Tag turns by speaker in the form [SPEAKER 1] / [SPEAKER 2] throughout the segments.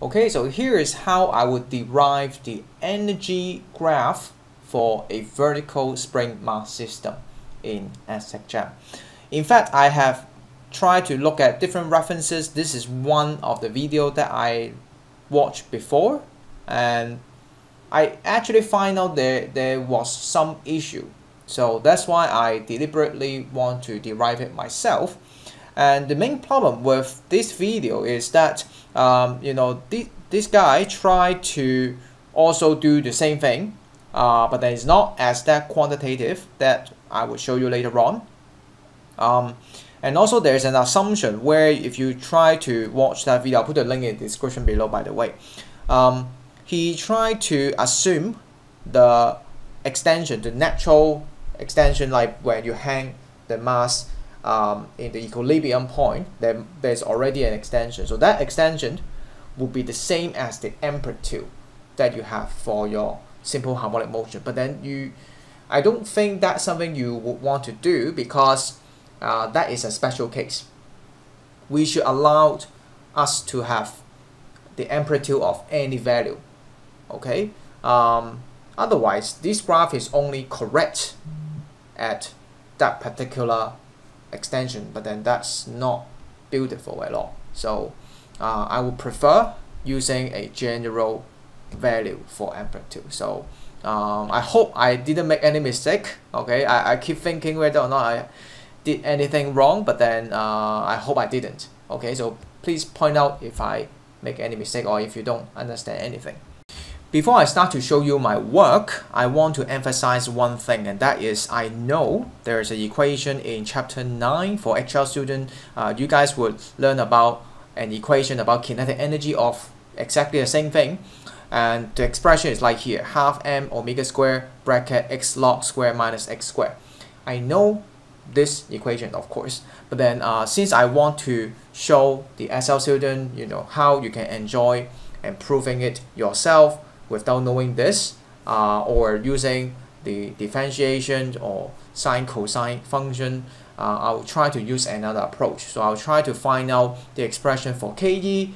[SPEAKER 1] Okay, so here is how I would derive the energy graph for a vertical spring mass system in SHM. In fact, I have tried to look at different references. This is one of the video that I watched before and I actually find out there, there was some issue. So that's why I deliberately want to derive it myself. And the main problem with this video is that, um, you know, this, this guy tried to also do the same thing, uh, but then it's not as that quantitative that I will show you later on. Um, and also there's an assumption where if you try to watch that video, I'll put the link in the description below by the way. Um, he tried to assume the extension, the natural extension, like when you hang the mass um, in the equilibrium point, then there's already an extension. So that extension will be the same as the amplitude that you have for your simple harmonic motion. But then you, I don't think that's something you would want to do because uh, that is a special case. We should allow us to have the amplitude of any value okay um, otherwise this graph is only correct at that particular extension but then that's not beautiful at all. So uh, I would prefer using a general value for amplitude so um, I hope I didn't make any mistake okay? I, I keep thinking whether or not I did anything wrong but then uh, I hope I didn't okay? So please point out if I make any mistake or if you don't understand anything before I start to show you my work, I want to emphasize one thing and that is I know there is an equation in chapter 9 for HL student. Uh, you guys would learn about an equation about kinetic energy of exactly the same thing and the expression is like here half m omega square bracket x log square minus x square. I know this equation of course but then uh, since I want to show the SL student you know how you can enjoy improving it yourself without knowing this uh, or using the differentiation or sine cosine function uh, I'll try to use another approach. So I'll try to find out the expression for KE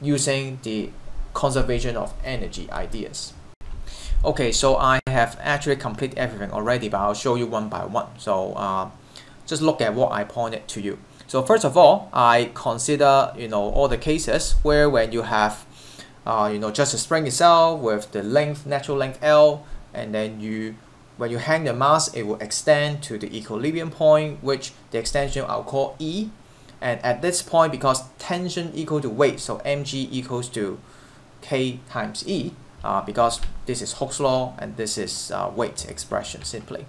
[SPEAKER 1] using the conservation of energy ideas. Okay so I have actually completed everything already but I'll show you one by one. So uh, just look at what I pointed to you. So first of all I consider you know all the cases where when you have uh, you know just the spring itself with the length natural length L and then you when you hang the mass it will extend to the equilibrium point which the extension I'll call E. And at this point because tension equal to weight so mg equals to k times E uh, because this is Hooke's law and this is uh, weight expression simply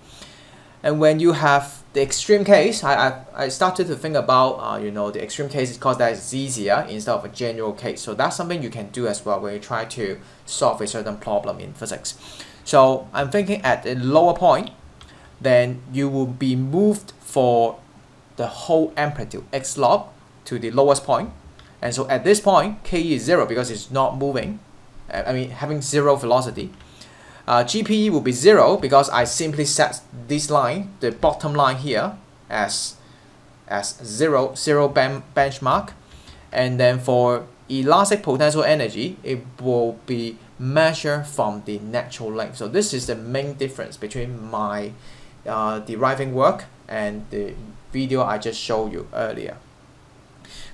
[SPEAKER 1] and when you have the extreme case, I, I, I started to think about, uh, you know, the extreme case because that is easier instead of a general case. So that's something you can do as well when you try to solve a certain problem in physics. So I'm thinking at a lower point, then you will be moved for the whole amplitude, x log, to the lowest point. And so at this point, k is 0 because it's not moving. I mean, having zero velocity uh, GPE will be 0 because I simply set this line, the bottom line here, as, as 0, zero ben benchmark. And then for elastic potential energy, it will be measured from the natural length. So this is the main difference between my uh, deriving work and the video I just showed you earlier.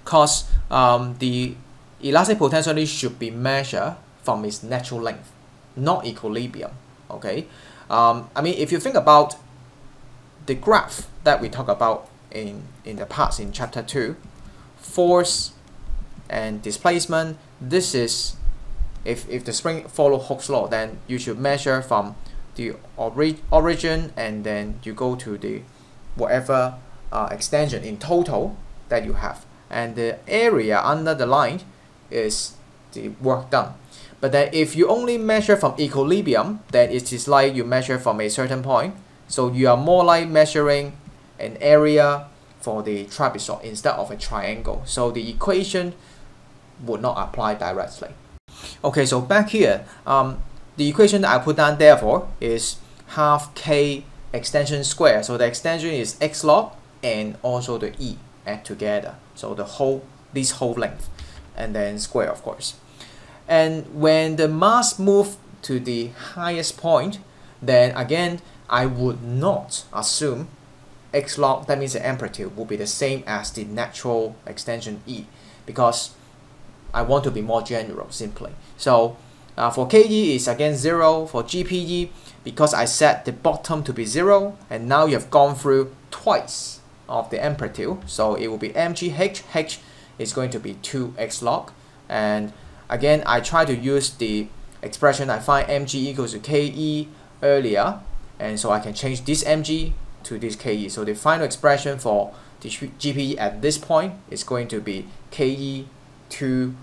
[SPEAKER 1] Because um, the elastic potential energy should be measured from its natural length not equilibrium okay? Um, I mean if you think about the graph that we talk about in in the past in chapter 2 force and displacement this is if, if the spring follow Hooke's law then you should measure from the ori origin and then you go to the whatever uh, extension in total that you have. And the area under the line is the work done but then if you only measure from equilibrium, then it is like you measure from a certain point. So you are more like measuring an area for the trapezoid instead of a triangle. So the equation would not apply directly. Okay, so back here, um, the equation that I put down therefore is half k extension square. So the extension is x log and also the e add together. So the whole, this whole length and then square of course. And when the mass move to the highest point, then again, I would not assume x log, that means the amplitude, will be the same as the natural extension E because I want to be more general simply. So uh, for KE is again 0, for GPE because I set the bottom to be 0 and now you have gone through twice of the amplitude so it will be MGH, H is going to be 2x log and again I try to use the expression I find mg equals to ke earlier and so I can change this mg to this ke so the final expression for the GPE at this point is going to be ke 2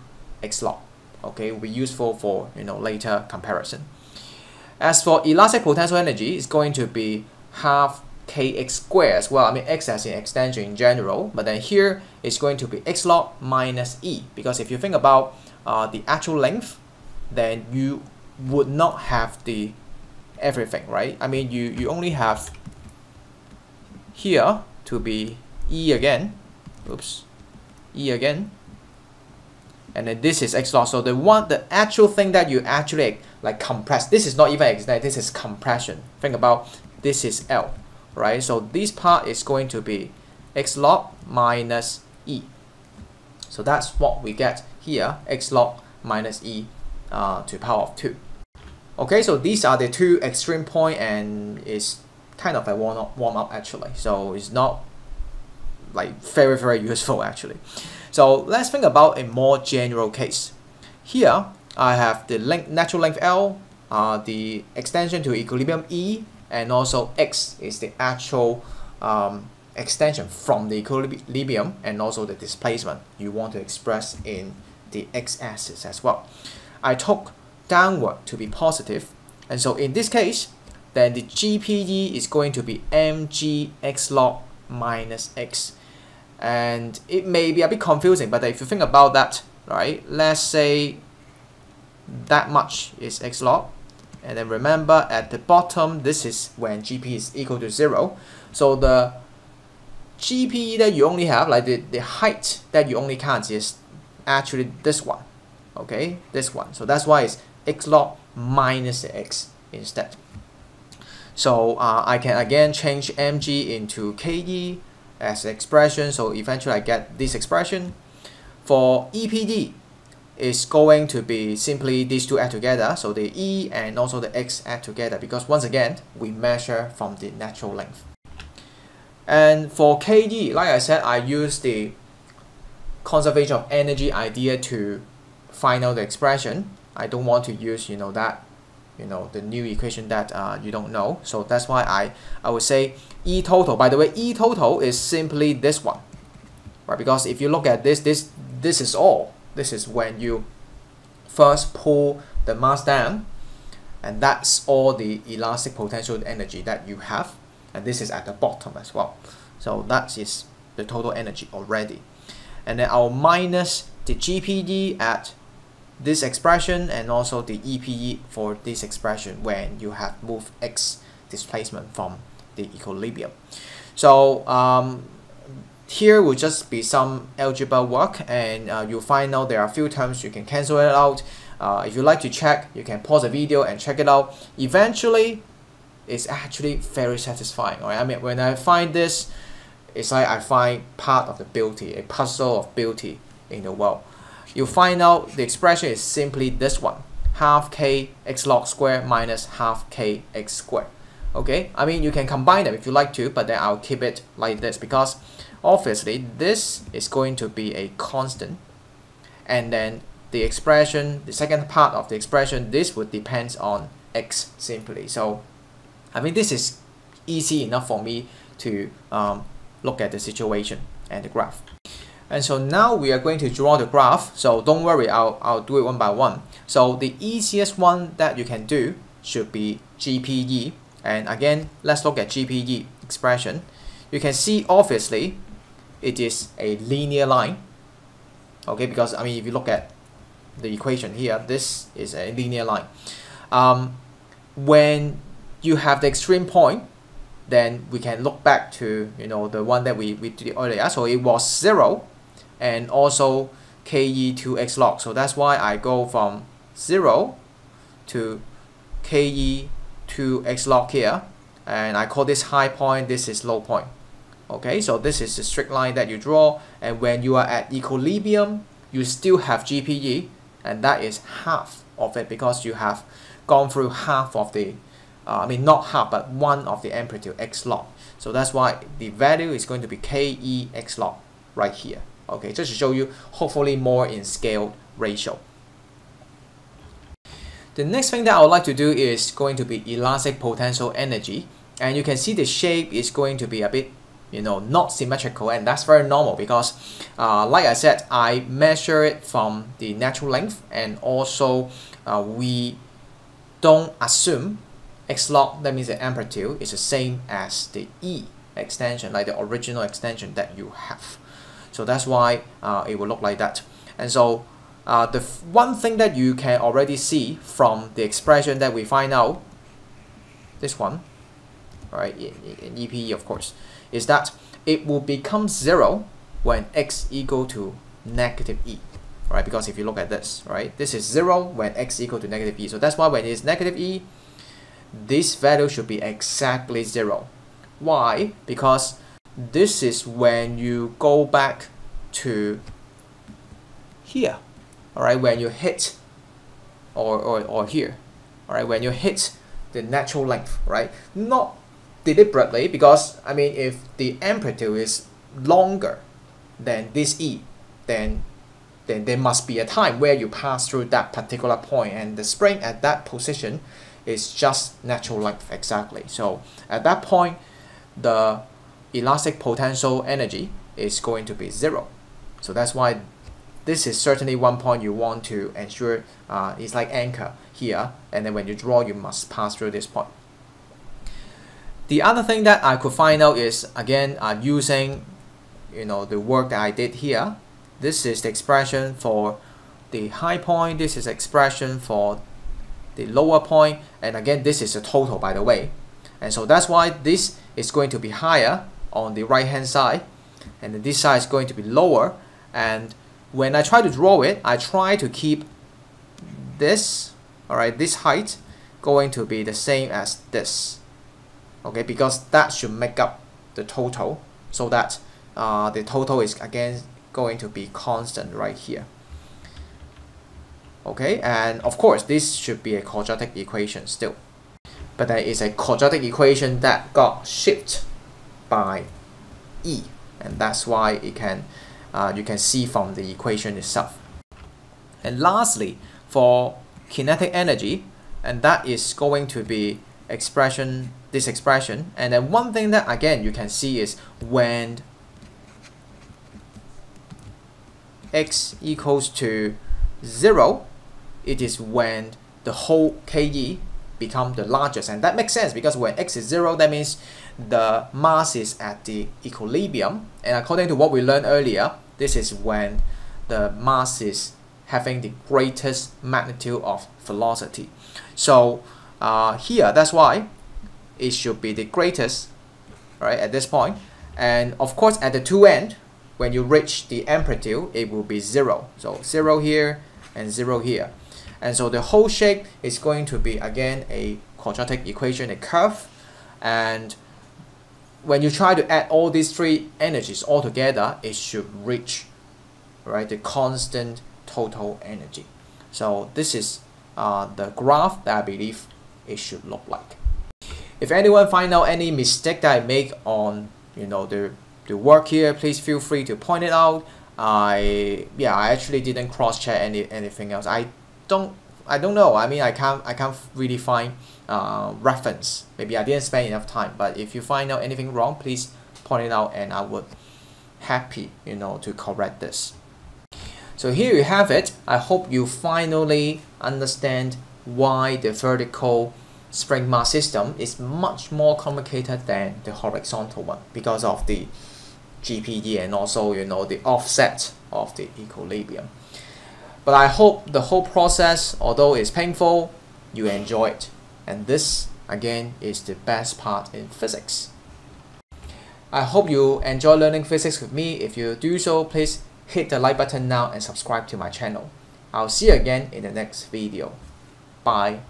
[SPEAKER 1] x log okay will be useful for you know later comparison. As for elastic potential energy it's going to be half kx squared well I mean x as in extension in general but then here it's going to be x log minus e because if you think about uh, the actual length then you would not have the everything right? I mean you you only have here to be e again oops e again and then this is x log so the one the actual thing that you actually like compress this is not even extend this is compression. Think about this is L right? So this part is going to be x log minus e. So that's what we get here x log minus e uh, to power of 2 okay so these are the two extreme point and it's kind of a warm up, warm up actually. So it's not like very very useful actually. So let's think about a more general case. Here, I have the length, natural length L, uh, the extension to equilibrium E, and also X is the actual um, extension from the equilibrium and also the displacement you want to express in the x-axis as well. I took downward to be positive and so in this case then the GPE is going to be mg x log minus x. And it may be a bit confusing but if you think about that right let's say that much is x log. And then remember at the bottom this is when GP is equal to 0 so the GP that you only have like the, the height that you only count is actually this one okay? This one. So that's why it's x log minus x instead. So uh, I can again change mg into ke as expression. So eventually I get this expression. For EPE is going to be simply these two add together. So the E and also the X add together because once again we measure from the natural length. And for KE like I said I use the conservation of energy idea to find out the expression. I don't want to use you know that you know the new equation that uh, you don't know. So that's why I I would say E total by the way E total is simply this one right? Because if you look at this this this is all. This is when you first pull the mass down and that's all the elastic potential energy that you have. And this is at the bottom as well. So that is the total energy already and then I'll minus the GPE at this expression and also the EPE for this expression when you have moved x displacement from the equilibrium. So um, here will just be some algebra work and uh, you'll find out there are a few terms you can cancel it out. Uh, if you like to check, you can pause the video and check it out. Eventually, it's actually very satisfying. Right? I mean, when I find this, it's like I find part of the beauty, a puzzle of beauty in the world. You find out the expression is simply this one half k x log square minus half k x square okay? I mean you can combine them if you like to but then I'll keep it like this because obviously this is going to be a constant. And then the expression the second part of the expression this would depend on x simply. So I mean this is easy enough for me to um, look at the situation and the graph and so now we are going to draw the graph. So don't worry, I'll, I'll do it one by one. So the easiest one that you can do should be GPE. And again, let's look at GPE expression. You can see obviously it is a linear line. Okay, because I mean if you look at the equation here, this is a linear line. Um, when you have the extreme point, then we can look back to you know the one that we, we did earlier. So it was zero and also ke2x log. So that's why I go from 0 to ke2x log here and I call this high point this is low point okay so this is the straight line that you draw and when you are at equilibrium you still have GPE and that is half of it because you have gone through half of the uh, I mean not half but one of the amplitude X log. So that's why the value is going to be KE X log right here. Okay just to show you hopefully more in scale ratio. The next thing that I would like to do is going to be elastic potential energy. And you can see the shape is going to be a bit you know not symmetrical. And that's very normal because uh, like I said I measure it from the natural length. And also uh, we don't assume x log that means the amplitude is the same as the E extension like the original extension that you have so that's why uh, it will look like that and so uh, the one thing that you can already see from the expression that we find out, this one, right, in, EPE of course, is that it will become zero when x equal to negative e, right? Because if you look at this, right, this is zero when x equal to negative e. So that's why when it's negative e, this value should be exactly zero. Why? Because this is when you go back to here all right when you hit or, or, or here all right when you hit the natural length right not deliberately because I mean if the amplitude is longer than this E then then there must be a time where you pass through that particular point and the spring at that position is just natural length exactly so at that point the elastic potential energy is going to be zero so that's why this is certainly one point you want to ensure uh, it's like anchor here and then when you draw you must pass through this point. The other thing that I could find out is again uh, using you know the work that I did here. This is the expression for the high point, this is expression for the lower point and again this is a total by the way. And so that's why this is going to be higher on the right hand side and this side is going to be lower and when I try to draw it, I try to keep this, all right, this height going to be the same as this, okay, because that should make up the total so that uh, the total is again going to be constant right here. Okay, and of course this should be a quadratic equation still, but there is a quadratic equation that got shifted by E, and that's why it can uh, you can see from the equation itself. And lastly, for kinetic energy, and that is going to be expression, this expression. And then one thing that again you can see is when x equals to 0, it is when the whole KE become the largest and that makes sense because when x is 0 that means the mass is at the equilibrium and according to what we learned earlier this is when the mass is having the greatest magnitude of velocity. So uh, here, that's why it should be the greatest right at this point. And of course, at the two end, when you reach the amplitude, it will be zero. So zero here and zero here. And so the whole shape is going to be again a quadratic equation, a curve. And when you try to add all these three energies all together, it should reach right the constant total energy. So this is uh, the graph that I believe it should look like. If anyone find out any mistake that I make on you know the the work here, please feel free to point it out. I yeah I actually didn't cross check any anything else. I don't I don't know. I mean I can't I can't really find uh, reference. Maybe I didn't spend enough time. But if you find out anything wrong, please point it out, and I would happy you know to correct this. So here you have it. I hope you finally understand why the vertical spring mass system is much more complicated than the horizontal one because of the GPE and also you know the offset of the equilibrium. But I hope the whole process, although it's painful, you enjoy it. And this, again, is the best part in physics. I hope you enjoy learning physics with me. If you do so, please hit the like button now and subscribe to my channel. I'll see you again in the next video. Bye.